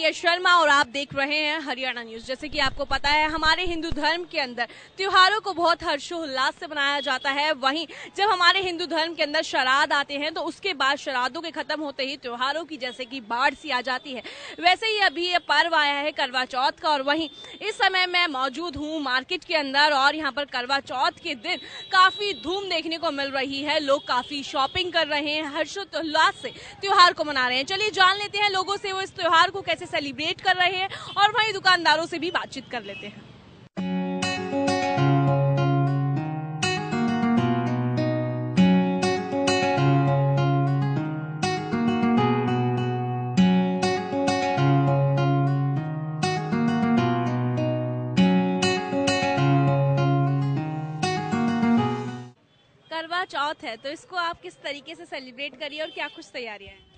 प्रिया शर्मा और आप देख रहे हैं हरियाणा न्यूज़। जैसे कि आपको पता है, हमारे हिंदू धर्म के अंदर त्योहारों को बहुत हर्षोल्लास से मनाया जाता है। वहीं जब हमारे हिंदू धर्म के अंदर शराद आते हैं तो उसके बाद शरादों के खत्म होते ही त्योहारों की जैसे कि बाढ़ सी आ जाती है। वैसे ही अभी ये पर्व आया है करवा चौथ का और वहीं इस समय मैं मौजूद हूँ मार्केट के अंदर और यहाँ पर करवा चौथ के दिन काफ़ी धूम देखने को मिल रही है। लोग काफ़ी शॉपिंग कर रहे हैं, हर्षोल्लास से त्योहार को मना रहे हैं। चलिए जान लेते हैं लोगों से वो इस त्योहार को कैसे सेलिब्रेट कर रहे हैं और वहीं दुकानदारों से भी बातचीत कर लेते हैं। करवा चौथ है तो इसको आप किस तरीके से सेलिब्रेट करिए और क्या कुछ तैयारियाँ हैं?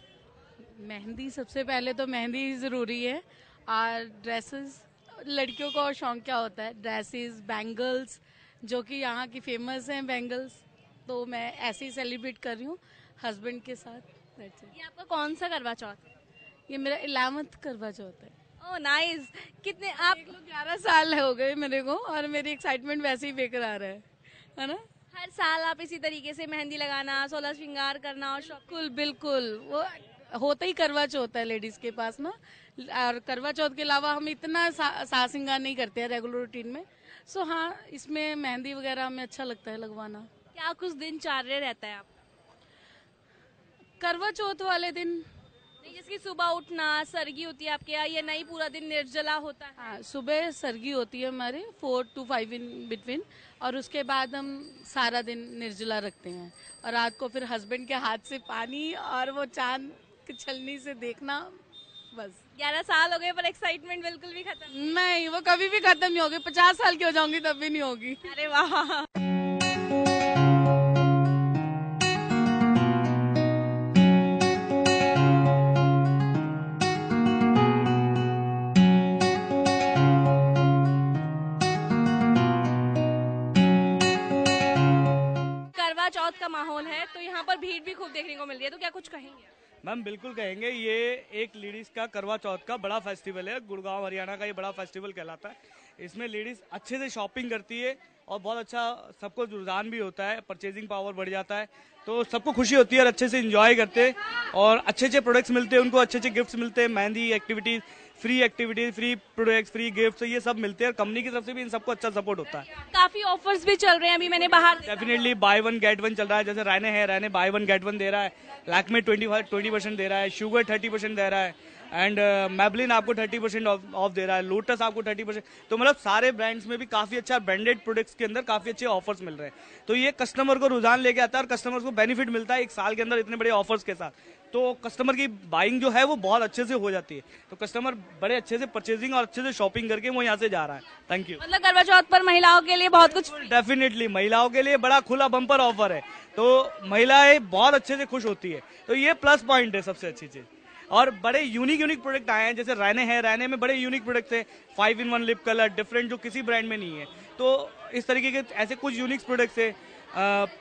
मेहंदी सबसे पहले तो मेहंदी ज़रूरी है। और ड्रेसेस लड़कियों का और शौक क्या होता है? ड्रेसेस बैंगल्स जो कि यहाँ की फ़ेमस हैं बैंगल्स तो मैं ऐसे ही सेलिब्रेट कर रही हूँ हस्बैंड के साथ। ये आपका कौन सा करवा चौथ है? ये मेरा इलेवंथ करवा चौथ है। ओह नाइस कितने आप ग्यारह साल हो गए मेरे को और मेरी एक्साइटमेंट वैसे ही बेकरार है। है ना? हर साल आप इसी तरीके से मेहंदी लगाना सोलह श्रृंगार करना और बिल्कुल बिल्कुल। वो होता ही करवा चौथ है लेडीज़ के पास ना। और करवा चौथ के अलावा हम इतना सा, साज श्रृंगार नहीं करते हैं रेगुलर रूटीन में। सो हाँ इसमें मेहंदी वगैरह हमें अच्छा लगता है लगवाना। क्या कुछ दिनचर्या रहता है आप? करवा चौथ वाले दिन। नहीं जिसकी सुबह उठना सरगी होती है आपके यहाँ ये नहीं पूरा दिन निर्जला होता है? हाँ सुबह सरगी होती है हमारे four two five in between और उसके बाद हम सारा दिन निर्जला रखते हैं। और रात को फिर हस्बैंड के हाथ से पानी और वो चाँद छलनी से देखना बस। ग्यारह साल हो गए पर एक्साइटमेंट बिल्कुल भी खत्म नहीं। वो कभी भी खत्म नहीं होगी। पचास साल की हो जाऊँगी तब भी नहीं होगी। अरे वाह। करवा चौथ का माहौल है तो यहाँ पर भीड़ भी खूब देखने को मिल रही है। तो क्या कुछ कहेंगे? मैम, बिल्कुल कहेंगे, ये एक लेडीज़ का करवा चौथ का बड़ा फेस्टिवल है। गुड़गांव, हरियाणा का ये बड़ा फेस्टिवल कहलाता है। इसमें लेडीज़ अच्छे से शॉपिंग करती है और बहुत अच्छा सबको रुझान भी होता है, परचेजिंग पावर बढ़ जाता है। तो सबको खुशी होती है और अच्छे से इंजॉय करते हैं और अच्छे अच्छे प्रोडक्ट्स मिलते हैं, उनको अच्छे अच्छे गिफ्ट्स मिलते हैं, mehndi activities free activities free products free gift ये सब मिलते हैं कंपनी की तरफ़ से भी इन सबको अच्छा सपोर्ट होता है। काफ़ी ऑफर्स भी चल रहे हैं अभी मैंने बाहर definitely buy one get one चल रहा है। जैसे रायने है रायने बाय वन गेट वन दे रहा है। लैक में ट्वेंटी ट्वेंटी परसेंट दे रहा है। शुगर थर्टी परसेंट दे रहा है। एंड मैबलिन आपको थर्टी परसेंट ऑफ़ दे रहा है. लोटस आपको थर्टी परसेंट तो मतलब सारे ब्रांड्स में भी काफ़ी अच्छा ब्रांडेड प्रोडक्ट्स के अंदर काफ़ी अच्छे ऑफर्स मिल रहे हैं. तो ये कस्टमर को रुझान लेके आता है और कस्टमर को बेनिफिट मिलता है एक साल के अंदर इतने बड़े ऑफर्स के साथ. तो कस्टमर की बाइंग जो है वो बहुत अच्छे से हो जाती है. तो कस्टमर बड़े अच्छे से परचेजिंग और अच्छे से शॉपिंग करके वो यहाँ से जा रहा है. थैंक यू मतलब करवा चौथ पर महिलाओं के लिए बहुत कुछ डेफिनेटली महिलाओं के लिए बड़ा खुला बम्पर ऑफ़र है. तो महिलाएँ बहुत अच्छे से खुश होती है. तो ये प्लस पॉइंट है सबसे अच्छी चीज़. और बड़े यूनिक यूनिक प्रोडक्ट आए हैं। जैसे रैने हैं रैने में बड़े यूनिक प्रोडक्ट है। Five in one lip colour different जो किसी ब्रांड में नहीं है। तो इस तरीके के ऐसे कुछ यूनिक प्रोडक्ट्स है।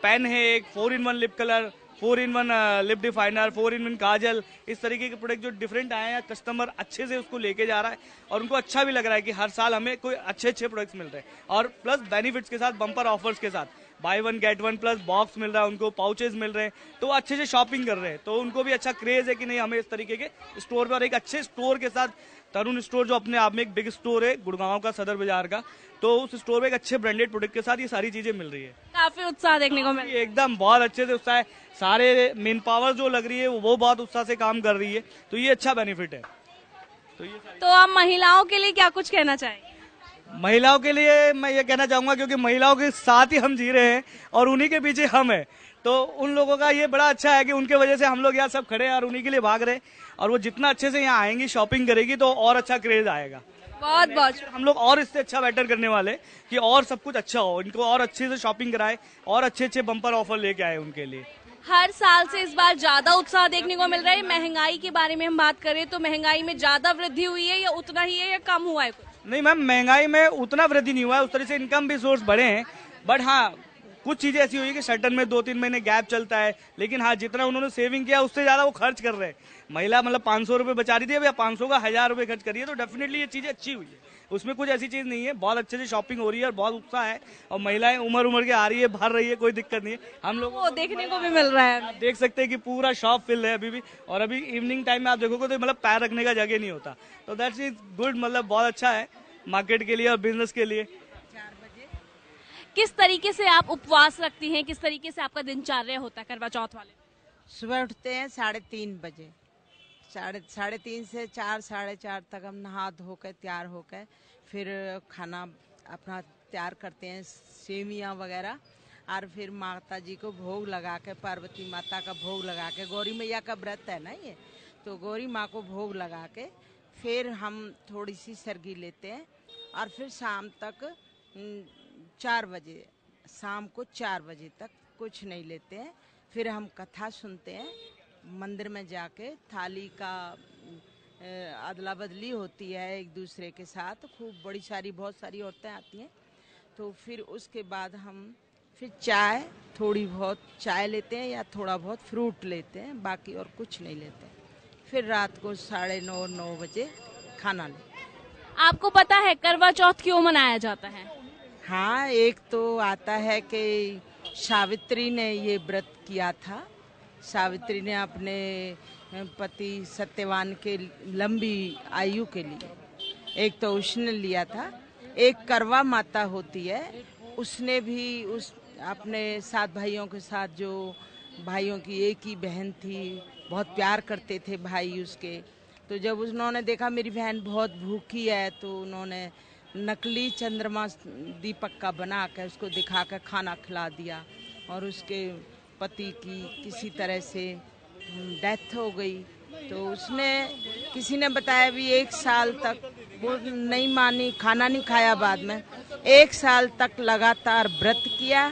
पेन है एक four in one lip colour four in one lip definer four in one kajal. इस तरीके के प्रोडक्ट जो डिफरेंट आए हैं कस्टमर अच्छे से उसको लेके जा रहा है, और उनको अच्छा भी लग रहा है कि हर साल हमें कोई अच्छे अच्छे प्रोडक्ट्स मिल रहे हैं। और प्लस बेनिफिट्स के साथ बम्पर ऑफर्स के साथ। Buy one get one plus box मिल रहा है उनको पाउचेज मिल रहे हैं तो वो अच्छे से शॉपिंग कर रहे हैं। तो उनको भी अच्छा क्रेज है कि नहीं हमें इस तरीके के स्टोर पर और एक अच्छे स्टोर के साथ तरुण स्टोर जो अपने आप में एक बिग स्टोर है गुड़गांव का सदर बाज़ार का तो उस स्टोर में एक अच्छे ब्रांडेड प्रोडक्ट के साथ ये सारी चीज़ें मिल रही है। काफ़ी उत्साह देखने को मिल ये एकदम बहुत अच्छे से उत्साह है। सारे मेन पावर जो लग रही है वो बहुत उत्साह से काम कर रही है तो ये अच्छा बेनिफिट है। तो ये तो आप महिलाओं के लिए क्या कुछ कहना चाहेंगे? महिलाओं के लिए मैं ये कहना चाहूँगा क्योंकि महिलाओं के साथ ही हम जी रहे हैं और उन्हीं के पीछे हम हैं। तो उन लोगों का ये बड़ा अच्छा है कि उनके वजह से हम लोग यहाँ सब खड़े हैं और उन्हीं के लिए भाग रहे हैं। और वो जितना अच्छे से यहाँ आएँगी शॉपिंग करेगी तो और अच्छा क्रेज आएगा। बहुत बहुत। हम लोग और इससे अच्छा बेटर करने वाले कि और सब कुछ अच्छा हो इनको और अच्छे से शॉपिंग कराए और अच्छे अच्छे बम्पर ऑफ़र लेके आए उनके लिए। हर साल से इस बार ज़्यादा उत्साह देखने को मिल रहा है। महँगाई के बारे में हम बात करें तो महँगाई में ज़्यादा वृद्धि हुई है या उतना ही है या कम हुआ है कुछ? नहीं मैम महँगाई में उतना वृद्धि नहीं हुआ है, उस तरह से इनकम भी सोर्स बढ़े हैं। बट हाँ कुछ चीज़ें ऐसी हुई कि शटन में दो तीन महीने गैप चलता है लेकिन हाँ जितना उन्होंने सेविंग किया उससे ज़्यादा वो खर्च कर रहे हैं। महिला मतलब पाँच सौ रुपए बचा रही थी या पाँच सौ का हज़ार रुपए खर्च करिए तो डेफिनेटली ये चीज़ें अच्छी हुई है। उसमें कुछ ऐसी चीज़ नहीं है बहुत अच्छे से शॉपिंग हो रही है और बहुत उत्साह है और महिलाएँ उम्र उम्र के आ रही है भर रही है कोई दिक्कत नहीं है। हम लोग वो देखने को भी मिल रहा है। आप देख सकते हैं कि पूरा शॉप फिल है अभी भी और अभी इवनिंग टाइम में आप देखोगे तो मतलब पैर रखने का जगह नहीं होता। तो दैट्स इज़ गुड मतलब बहुत अच्छा है मार्केट के लिए और बिज़नेस के लिए। किस तरीके से आप उपवास रखती हैं? किस तरीके से आपका दिनचर्या होता है करवा चौथ वाले? सुबह उठते हैं साढ़े तीन बजे। साढ़े साढ़े तीन से चार साढ़े चार तक हम नहा धो कर तैयार होकर फिर खाना अपना तैयार करते हैं सेवियाँ वगैरह। और फिर माता जी को भोग लगा के पार्वती माता का भोग लगा के गौरी मैया का व्रत है ना ये? तो गौरी माँ को भोग लगा के फिर हम थोड़ी सी सरगी लेते हैं। और फिर शाम तक हम्म, चार बजे, शाम को चार बजे तक कुछ नहीं लेते हैं। फिर हम कथा सुनते हैं। मंदिर में जाके थाली का अदला बदली होती है एक दूसरे के साथ। खूब बड़ी सारी, बहुत सारी औरतें आती हैं। तो फिर उसके बाद हम फिर चाय, थोड़ी बहुत चाय लेते हैं या थोड़ा बहुत फ्रूट लेते हैं, बाकी और कुछ नहीं लेते हैं। फिर रात को साढ़े नौ नौ बजे खाना लेते आपको पता है करवा चौथ क्यों मनाया जाता है? हाँ एक तो आता है कि सावित्री ने ये व्रत किया था। सावित्री ने अपने पति सत्यवान के लंबी आयु के लिए एक तो उसने लिया था। एक करवा माता होती है, उसने भी उस, अपने सात भाइयों के साथ जो भाइयों की एक ही बहन थी, बहुत प्यार करते थे भाई उसके। तो जब उन्होंने देखा, मेरी बहन बहुत भूखी है तो उन्होंने नकली चंद्रमा दीपक का बना कर उसको दिखा कर खाना खिला दिया और उसके पति की किसी तरह से डेथ हो गई। तो उसने, किसी ने बताया भी एक साल तक, वो नहीं मानी, खाना नहीं खाया बाद में। एक साल तक लगातार व्रत किया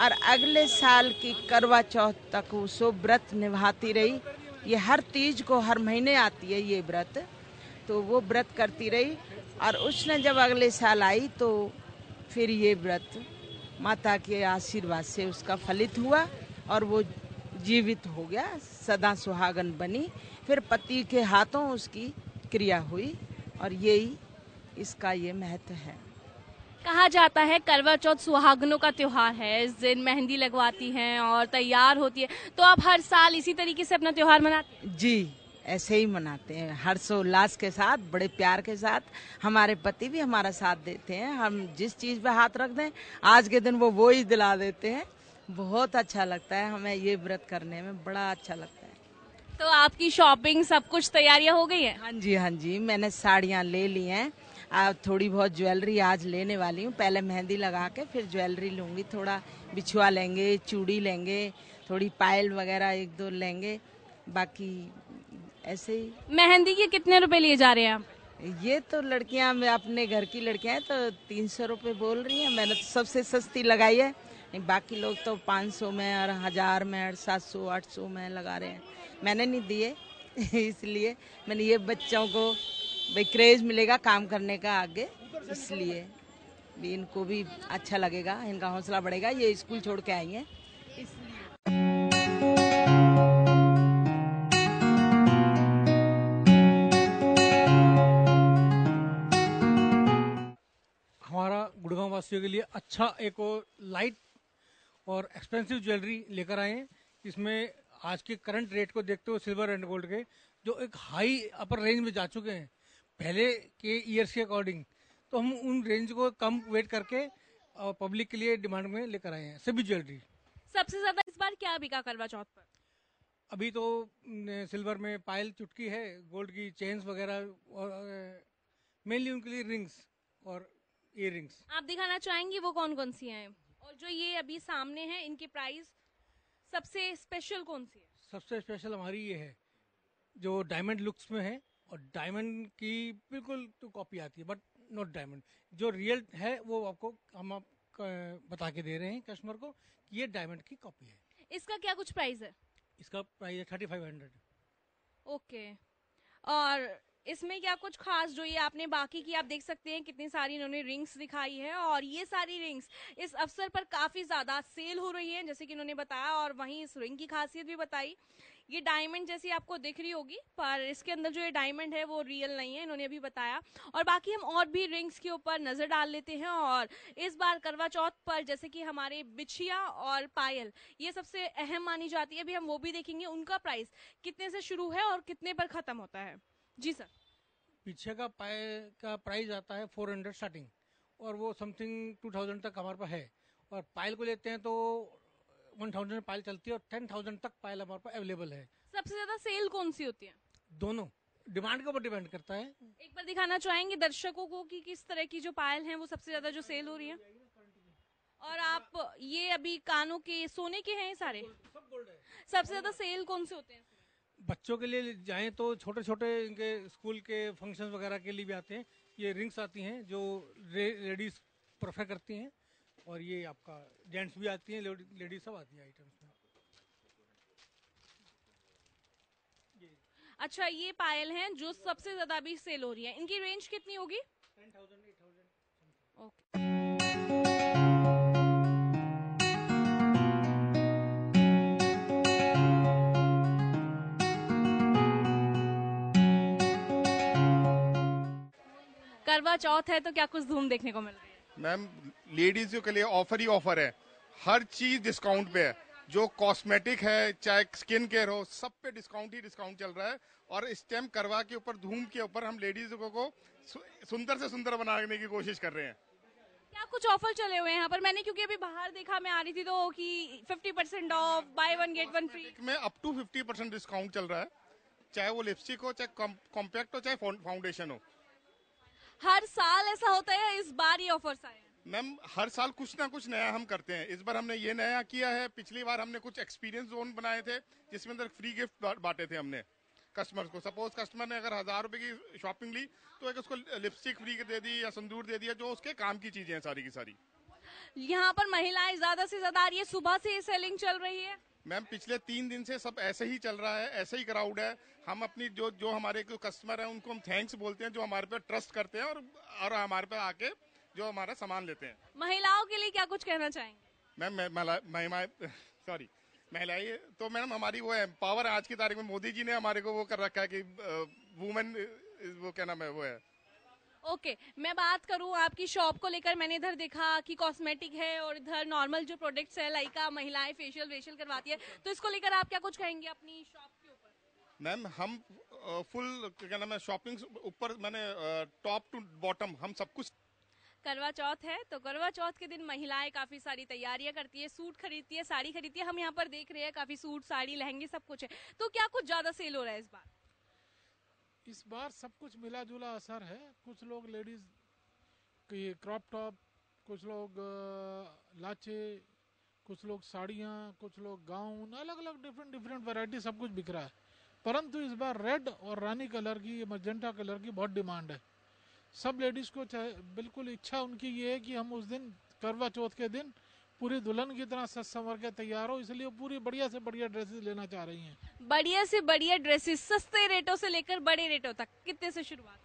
और अगले साल की करवा चौथ तक सो व्रत निभाती रही। ये हर तीज को हर महीने आती है ये व्रत। तो वो व्रत करती रही। और उसने जब अगले साल आई तो फिर ये व्रत माता के आशीर्वाद से उसका फलित हुआ और वो जीवित हो गया सदा सुहागन बनी। फिर पति के हाथों उसकी क्रिया हुई और यही इसका ये महत्व है। कहा जाता है करवा चौथ सुहागनों का त्यौहार है। इस दिन मेहंदी लगवाती हैं और तैयार होती है। तो आप हर साल इसी तरीके से अपना त्यौहार मनाते हैं? जी। ऐसे ही मनाते हैं। हर्षोल्लास के साथ बड़े प्यार के साथ हमारे पति भी हमारा साथ देते हैं। हम जिस चीज़ पे हाथ रख दें आज के दिन वो वो ही दिला देते हैं। बहुत अच्छा लगता है हमें ये व्रत करने में बड़ा अच्छा लगता है। तो आपकी शॉपिंग सब कुछ तैयारियाँ हो गई है? हाँ जी हाँ जी मैंने साड़ियाँ ले ली हैं। अब थोड़ी बहुत ज्वेलरी आज लेने वाली हूँ। पहले मेहंदी लगा के फिर ज्वेलरी लूँगी। थोड़ा बिछुआ लेंगे चूड़ी लेंगे थोड़ी पायल वगैरह एक दो लेंगे। बाकी ऐसे ही। मेहंदी के कितने रुपए लिए जा रहे हैं आप? ये तो लड़कियाँ मैं अपने घर की लड़कियाँ हैं तो तीन सौ रुपये बोल रही हैं। मैंने तो सबसे सस्ती लगाई है। बाकी लोग तो पाँच सौ में और हज़ार में और सात सौ आठ सौ में लगा रहे हैं। मैंने नहीं दिए इसलिए मैंने ये बच्चों को भाई क्रेज मिलेगा काम करने का आगे इसलिए। भी इनको भी अच्छा लगेगा इनका हौसला बढ़ेगा। ये स्कूल छोड़ के आई हैं। वासियों के लिए अच्छा एक लाइट और एक्सपेंसिव ज्वेलरी लेकर आए हैं। इसमें आज के करंट रेट को देखते हुए सिल्वर एंड गोल्ड के जो एक हाई अपर रेंज में जा चुके हैं पहले के ईयर्स के अकॉर्डिंग तो हम उन रेंज को कम वेट करके पब्लिक के लिए डिमांड में लेकर आए हैं सभी ज्वेलरी सबसे ज़्यादा इस बार क्या बिका करवा चौथ पर? अभी तो सिल्वर में पायल चुटकी है गोल्ड की चेन्स वगैरह और मेनली उनके लिए रिंग्स और इयर आप दिखाना चाहेंगे वो कौन कौन सी हैं? और जो ये अभी सामने है इनकी प्राइस सबसे स्पेशल कौन सी है? सबसे स्पेशल हमारी ये है जो डायमंड लुक्स में है और डायमंड की बिल्कुल तो कॉपी आती है बट नॉट डायमंड जो रियल है वो आपको हम आप बता के दे रहे हैं कस्टमर को कि ये डायमंड की कॉपी है। इसका क्या कुछ प्राइस है? इसका प्राइस है थर्टी फाइव हंड्रेड ओके और इसमें क्या कुछ खास जो ये आपने बाकी की, आप देख सकते हैं कितनी सारी इन्होंने रिंग्स दिखाई है और ये सारी रिंग्स इस अवसर पर काफ़ी ज़्यादा सेल हो रही हैं, जैसे कि इन्होंने बताया और वहीं इस रिंग की खासियत भी बताई। ये डायमंड जैसी आपको दिख रही होगी, पर इसके अंदर जो ये डायमंड है वो रियल नहीं है, इन्होंने अभी बताया। और बाकी हम और भी रिंग्स के ऊपर नज़र डाल लेते हैं और इस बार करवा चौथ पर जैसे कि हमारे बिछिया और पायल, ये सबसे अहम मानी जाती है। अभी हम वो भी देखेंगे, उनका प्राइस कितने से शुरू है और कितने पर खत्म होता है। जी सर। पीछे का पाए का प्राइस आता है फोर हंड्रेड स्टार्टिंग और वो समथिंग टू थाउज़ेंड तक हमारे पास है। और पायल को लेते हैं तो वन थाउज़ेंड पायल चलती है और टेन थाउज़ेंड तक पायल हमारे पास अवेलेबल है। सबसे ज़्यादा सेल कौन सी होती है? दोनों। डिमांड के ऊपर डिपेंड करता है। एक बार दिखाना चाहेंगे दर्शकों को कि किस तरह की जो पायल है वो सबसे ज़्यादा जो सेल हो रही है? और आप ये अभी कानों के सोने के हैं सारे? सबसे ज़्यादा सेल कौन से होते हैं? बच्चों के लिए जाएँ तो छोटे छोटे इनके स्कूल के फ़ंक्शंस वगैरह के लिए भी आते हैं। ये रिंग्स आती हैं जो लेडीज़ प्रेफर करती हैं और ये आपका जेंट्स भी आती हैं लेडीज़ सब आती हैं आइटम्स में। अच्छा ये पायल हैं जो सबसे ज़्यादा अभी सेल हो रही है। इनकी रेंज कितनी होगी? Ten thousand eight thousand okay Karwa Chauth है तो क्या कुछ धूम देखने को मिल रही है? मैम लेडीज़ के लिए ऑफ़र ही ऑफ़र है। हर चीज़ डिस्काउंट पे है। जो कॉस्मेटिक है चाहे स्किन केयर हो सब पे डिस्काउंट ही डिस्काउंट चल रहा है। और इस टाइम करवा के ऊपर धूम के ऊपर हम लेडीज़ को सुंदर से सुंदर बनाने की कोशिश कर रहे हैं। क्या कुछ ऑफ़र चले हुए हैं यहाँ पर? मैंने क्योंकि अभी बाहर देखा मैं आ रही थी तो कि 50% percent off buy one get one free में अप टू 50 परसेंट डिस्काउंट चल रहा है। चाहे वो लिपस्टिक हो चाहे कॉम्पैक्ट हो चाहे फाउंडेशन हो। हर साल ऐसा होता है इस बार ये ऑफर्स आए मैम हर साल कुछ ना कुछ नया हम करते हैं। इस बार हमने ये नया किया है पिछली बार हमने कुछ एक्सपीरियंस जोन बनाए थे जिसमें अंदर फ्री गिफ्ट बांटे थे हमने कस्टमर्स को। सपोज़ कस्टमर ने अगर हज़ार रुपए की शॉपिंग ली तो एक उसको लिपस्टिक फ्री दे दी या संदूर दे दिया जो उसके काम की चीज़ें हैं सारी की सारी। यहाँ पर महिलाएँ ज़्यादा से ज़्यादा आ रही है सुबह से ये सेलिंग चल रही है। मैम पिछले तीन दिन से सब ऐसे ही चल रहा है ऐसे ही क्राउड है। हम अपनी जो जो हमारे जो कस्टमर है उनको हम थैंक्स बोलते हैं जो हमारे पे ट्रस्ट करते हैं और और हमारे पे आके जो हमारा सामान लेते हैं। महिलाओं के लिए क्या कुछ कहना चाहेंगे? मैम मैं- सॉरी महिलाएँ तो मैडम हमारी वो है पावर आज की तारीख में मोदी जी ने हमारे को वो कर रखा है कि वुमेन वो क्या नाम है वो है ओके okay, मैं बात करूँ आपकी शॉप को लेकर। मैंने इधर देखा कि कॉस्मेटिक है और इधर नॉर्मल जो प्रोडक्ट्स है लाइका महिलाएँ फेशियल वेशियल करवाती है। तो इसको लेकर आप क्या कुछ कहेंगे अपनी शॉप के ऊपर? मैम हम फुल क्या नाम है शॉपिंग ऊपर मैंने टॉप टू बॉटम हम सब कुछ करवा चौथ है तो करवा चौथ के दिन महिलाएँ काफ़ी सारी तैयारियाँ करती है सूट खरीदती है साड़ी खरीदती है। हम यहाँ पर देख रहे हैं काफ़ी सूट साड़ी लहंगे सब कुछ है। तो क्या कुछ ज़्यादा सेल हो रहा है इस बार? इस बार सब कुछ मिला जुला असर है। कुछ लोग लेडीज़ की क्रॉप टॉप, कुछ लोग लाचे, कुछ लोग साड़ियाँ, कुछ लोग गाउन अलग अलग डिफरेंट डिफरेंट वैरायटी सब कुछ बिक रहा है। परंतु इस बार रेड और रानी कलर की मजेंटा कलर की बहुत डिमांड है। सब लेडीज़ को चाहे, बिल्कुल इच्छा उनकी ये है कि हम उस दिन करवा चौथ के दिन पूरी दुल्हन की तरह सज संवर के तैयार हो इसलिए पूरी बढ़िया से बढ़िया ड्रेसेस लेना चाह रही हैं। बढ़िया से बढ़िया ड्रेसेस सस्ते रेटों से लेकर बड़े रेटों तक। कितने से शुरुआत?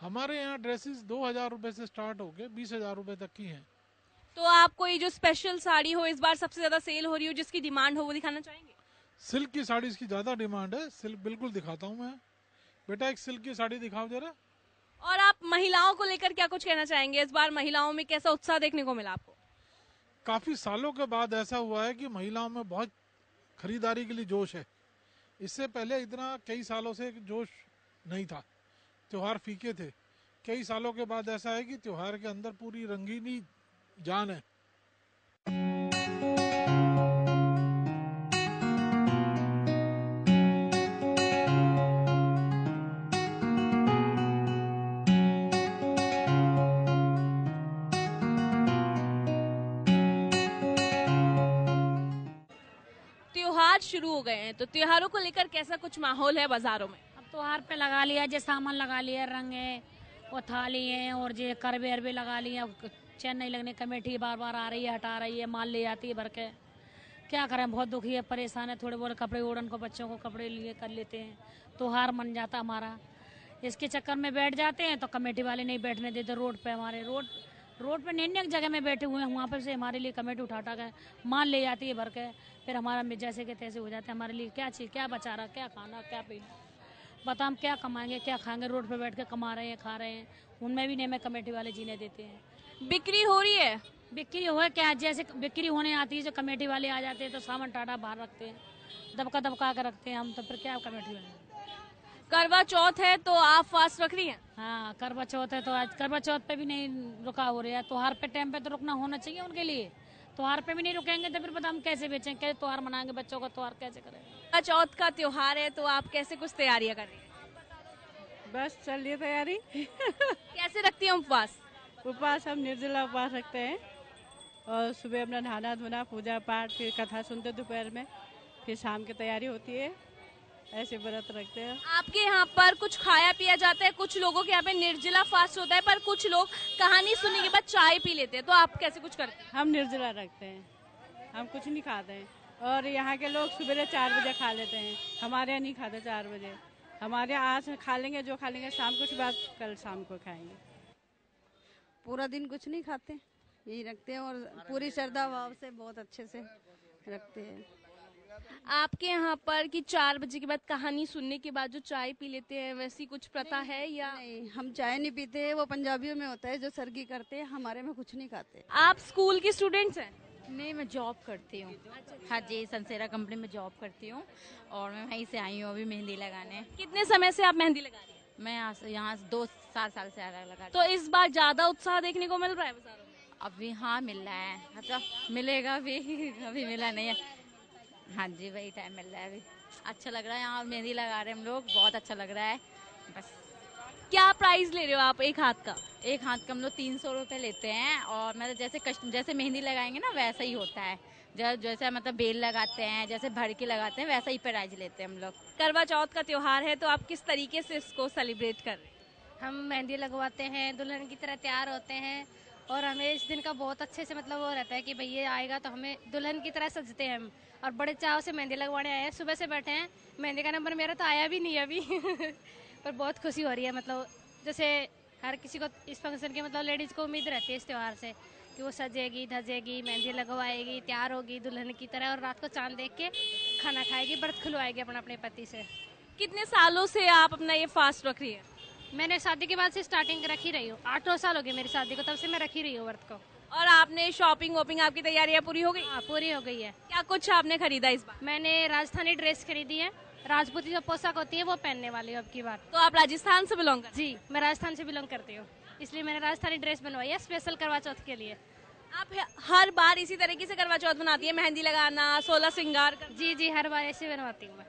हमारे यहाँ ड्रेसेस दो हज़ार रूपए से स्टार्ट होके बीस हज़ार रूपए तक की हैं। तो आपको ये जो स्पेशल साड़ी हो इस बार सबसे ज़्यादा सेल हो रही हो जिसकी डिमांड हो वो दिखाना चाहेंगे? सिल्क की साड़ी की ज़्यादा डिमांड है सिल्क बिल्कुल दिखाता हूँ मैं। बेटा एक सिल्क की साड़ी दिखाओ जरा। और आप महिलाओं को लेकर क्या कुछ कहना चाहेंगे? इस बार महिलाओं में कैसा उत्साह देखने को मिला आपको? काफ़ी सालों के बाद ऐसा हुआ है कि महिलाओं में बहुत खरीदारी के लिए जोश है। इससे पहले इतना कई सालों से जोश नहीं था। त्योहार फीके थे। कई सालों के बाद ऐसा है कि त्योहार के अंदर पूरी रंगीनी जान है। त्योहार शुरू हो गए हैं। तो त्योहारों को लेकर कैसा कुछ माहौल है बाजारों में? अब त्योहार पे लगा लिया, जे सामान लगा लिया, रंग है, वो थाली है और जो करबे अरबे लगा लिए अब चैन नहीं लगने कमेटी बार बार आ रही है, हटा रही है, माल ले जाती है भर के। क्या करें, बहुत दुखी है, परेशान है, थोड़े बहुत कपड़े ओढ़न को, बच्चों को कपड़े लिए, कर लेते हैं। त्योहार मन जाता हमारा। इसके चक्कर में बैठ जाते हैं तो कमेटी वाले नहीं बैठने देते, रोड पे हमारे रोड। रोड पे नई जगह में बैठे हुए हैं। वहाँ पर से हमारे लिए कमेटी उठा उठा कर माल ले जाती है भर के। फिर हमारा जैसे के तैसे हो जाते हैं। हमारे लिए क्या चीज़ क्या बचा रहा क्या खाना क्या पीना। बता हम क्या कमाएँगे क्या खाएँगे? रोड पे बैठ के कमा रहे हैं खा रहे हैं। उनमें भी नहीं हमें कमेटी वाले जीने देते हैं। बिक्री हो रही है? बिक्री हो क्या? जैसे बिक्री होने आती है जो कमेटी वाले आ जाते हैं तो सामान टाटा बाहर रखते हैं। दबका दबका कर रखते हैं हम तो फिर क्या कमेटी वाले? करवा चौथ है तो आप फास्ट रख रही हैं? हाँ करवा चौथ है तो आज करवा चौथ पे भी नहीं रुका हो रहा है। त्योहार पे टाइम पे तो रुकना होना चाहिए उनके लिए। त्योहार पे भी नहीं रुकेंगे तो फिर पता हम कैसे बेचें कैसे त्योहार मनाएँगे बच्चों का त्योहार कैसे करें? चौथ का त्योहार है तो आप कैसे कुछ तैयारियाँ कर रही हैं? बस चल रही है तैयारी। कैसे रखती है उपवास? उपवास हम निर्जला उपवास रखते हैं। और सुबह अपना नहाना धोना पूजा पाठ फिर कथा सुनते दोपहर में फिर शाम की तैयारी होती है। ऐसे व्रत रखते हैं। आपके यहाँ पर कुछ खाया पिया जाता है कुछ लोगों के यहाँ पे निर्जला फास्ट होता है पर कुछ लोग कहानी सुनने के बाद चाय पी लेते हैं तो आप कैसे कुछ करते हैं? हम निर्जला रखते हैं। हम कुछ नहीं खाते हैं। और यहाँ के लोग सुबह चार बजे खा लेते हैं। हमारे यहाँ नहीं खाते चार बजे। हमारे यहाँ आज खा लेंगे जो खा लेंगे शाम को बाद कल शाम को खाएँगे। पूरा दिन कुछ नहीं खाते। यही रखते हैं और पूरी श्रद्धा भाव से बहुत अच्छे से रखते हैं। आपके यहाँ पर कि चार बजे के बाद कहानी सुनने के बाद जो चाय पी लेते हैं वैसी कुछ प्रथा है या? नहीं हम चाय नहीं पीते वो पंजाबियों में होता है जो सरगी करते हैं हमारे में कुछ नहीं खाते। आप स्कूल के स्टूडेंट्स हैं? नहीं मैं जॉब करती हूँ। हाँ जी संसेरा कंपनी में जॉब करती हूँ और मैं वहीं से आई हूँ अभी मेहंदी लगाने। कितने समय से आप मेहंदी लगा रही हैं? मैं यहाँ यहाँ दो साल साल से अलग लगा तो इस बार ज़्यादा उत्साह देखने को मिल रहा है बाजारों में? अभी हाँ मिल रहा है। अच्छा मिलेगा अभी अभी मिला नहीं है। हाँ जी, वही टाइम मिल रहा है अभी। अच्छा लग रहा है यहाँ, मेहंदी लगा रहे हैं हम लोग। बहुत अच्छा लग रहा है। बस। क्या प्राइस ले रहे हो आप एक हाथ का? एक हाथ का हम लोग तीन सौ रुपये लेते हैं और मतलब जैसे कस्ट जैसे मेहंदी लगाएँगे ना, वैसा ही होता है। जै- जैसे मतलब बेल लगाते हैं, जैसे भड़की लगाते हैं, वैसा ही प्राइज लेते हैं हम लोग। करवा चौथ का त्यौहार है तो आप किस तरीके से इसको सेलिब्रेट कर रहे हैं? हम मेहंदी लगवाते हैं, दुल्हन की तरह तैयार होते हैं। और हमें इस दिन का बहुत अच्छे से मतलब वो रहता है कि भई ये आएगा तो हमें दुल्हन की तरह सजते हैं हम। और बड़े चाव से मेहंदी लगवाने आए हैं। सुबह से बैठे हैं। मेहंदी का नंबर मेरा तो आया भी नहीं अभी। पर बहुत खुशी हो रही है मतलब जैसे हर किसी को इस फ़ंक्शन की मतलब लेडीज़ को उम्मीद रहती है इस त्यौहार से कि वो सजेगी, धजेगी, मेहंदी लगवाएगी, तैयार होगी दुल्हन की तरह और रात को चाँद देख के खाना खाएगी, व्रत खुलवाएगी अपने अपने पति से। कितने सालों से आप अपना ये फास्ट रख रही है? मैंने शादी के बाद से स्टार्टिंग रख रही हूँ। आठ नौ साल हो गए मेरी शादी को तब से मैं रखी रही हूँ व्रत को। और आपने शॉपिंग वॉपिंग आपकी तैयारियाँ पूरी हो गई? हाँ पूरी हो गई है। क्या कुछ आपने खरीदा इस बार? मैंने राजस्थानी ड्रेस खरीदी है। राजपूती जो पोशाक होती है वो पहनने वाली हूँ अब की बार। तो आप राजस्थान से बिलोंग जी मैं राजस्थान से बिलोंग करती हूँ। इसलिए मैंने राजस्थानी ड्रेस बनवाई है स्पेशल करवा चौथ के लिए। आप हर बार इसी तरीके से करवा चौथ बनाती है? मेहंदी लगाना सोलह श्रृंगार जी जी हर बार ऐसे बनवाती हूँ मैं।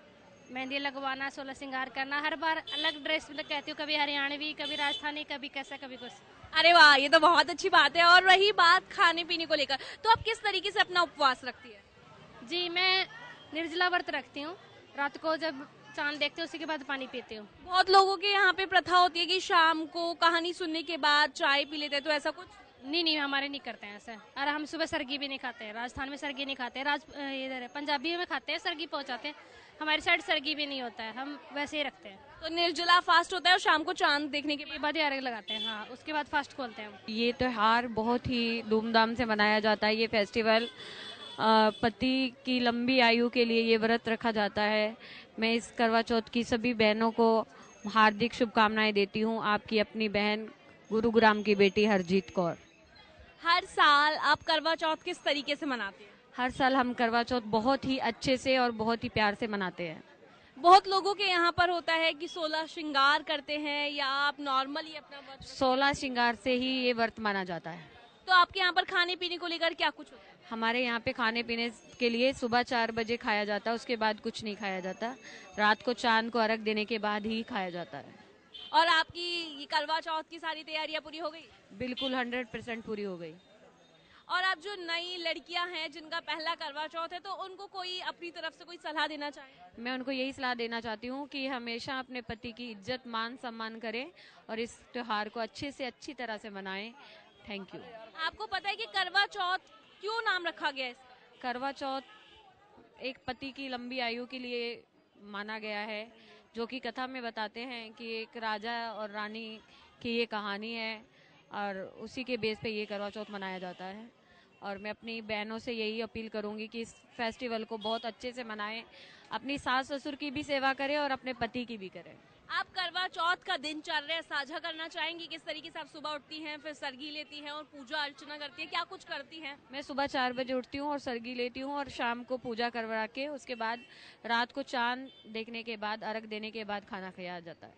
मेहंदी लगवाना सोलह श्रृंगार करना हर बार अलग ड्रेस मतलब कहती हूँ कभी हरियाणवी कभी राजस्थानी कभी कैसा कभी कुछ। अरे वाह ये तो बहुत अच्छी बात है और रही बात खाने पीने को लेकर तो आप किस तरीके से अपना उपवास रखती है? जी मैं निर्जला व्रत रखती हूँ रात को जब चाँद देखते हैं उसी के बाद पानी पीती हूँ। बहुत लोगों के यहाँ पे प्रथा होती है कि शाम को कहानी सुनने के बाद चाय पी लेते हैं तो ऐसा कुछ? नहीं नहीं हमारे नहीं करते हैं ऐसा। और हम सुबह सरगी भी नहीं खाते हैं राजस्थान में सरगी नहीं खाते राज इधर है, पंजाबी में खाते हैं सरगी पहुंचाते हैं। हमारी साइड सरगी भी नहीं होता है हम वैसे ही रखते हैं। तो निर्जला फास्ट होता है और शाम को चाँद देखने के बाद ही अर्घ लगाते हैं हाँ उसके बाद फास्ट खोलते हैं ये त्यौहार बहुत ही धूमधाम से मनाया जाता है ये फेस्टिवल पति की लंबी आयु के लिए ये व्रत रखा जाता है। मैं इस करवा चौथ की सभी बहनों को हार्दिक शुभकामनाएँ देती हूँ आपकी अपनी बहन गुरुग्राम की बेटी हरजीत कौर। हर साल आप करवा चौथ किस तरीके से मनाते हैं? हर साल हम करवा चौथ बहुत ही अच्छे से और बहुत ही प्यार से मनाते हैं। बहुत लोगों के यहाँ पर होता है कि सोलह श्रृंगार करते हैं या आप नॉर्मली अपना व्रत सोलह श्रृंगार से ही ये व्रत माना जाता है। तो आपके यहाँ पर खाने पीने को लेकर क्या कुछ होता है? हमारे यहाँ पे खाने पीने के लिए सुबह चार बजे खाया जाता है उसके बाद कुछ नहीं खाया जाता। रात को चाँद को अर्घ देने के बाद ही खाया जाता है। और आपकी ये करवा चौथ की सारी तैयारियाँ पूरी हो गई? बिल्कुल हंड्रेड परसेंट पूरी हो गई। और आप जो नई लड़कियाँ हैं जिनका पहला करवा चौथ है तो उनको कोई अपनी तरफ़ से कोई सलाह देना चाहे? मैं उनको यही सलाह देना चाहती हूँ कि हमेशा अपने पति की इज़्ज़त मान सम्मान करें और इस त्योहार को अच्छे से अच्छी तरह से मनाएँ। थैंक यू आपको पता है कि करवा चौथ क्यों नाम रखा गया है करवा चौथ एक पति की लंबी आयु के लिए माना गया है। जो कि कथा में बताते हैं कि एक राजा और रानी की ये कहानी है और उसी के बेस पे ये करवा चौथ मनाया जाता है। और मैं अपनी बहनों से यही अपील करूँगी कि इस फेस्टिवल को बहुत अच्छे से मनाएँ, अपनी सास ससुर की भी सेवा करें और अपने पति की भी करें। आप करवा चौथ का दिनचर्या साझा करना चाहेंगी किस तरीके से आप सुबह उठती हैं फिर सरगी लेती हैं और पूजा अर्चना करती हैं क्या कुछ करती हैं? मैं सुबह चार बजे उठती हूँ और सरगी लेती हूँ और शाम को पूजा करवा के उसके बाद रात को चाँद देखने के बाद अर्घ देने के बाद खाना खाया जाता है।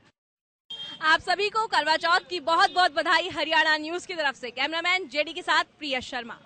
आप सभी को करवा चौथ की बहुत बहुत बधाई हरियाणा न्यूज़ की तरफ़ से। कैमरामैन जेडी के साथ प्रिया शर्मा।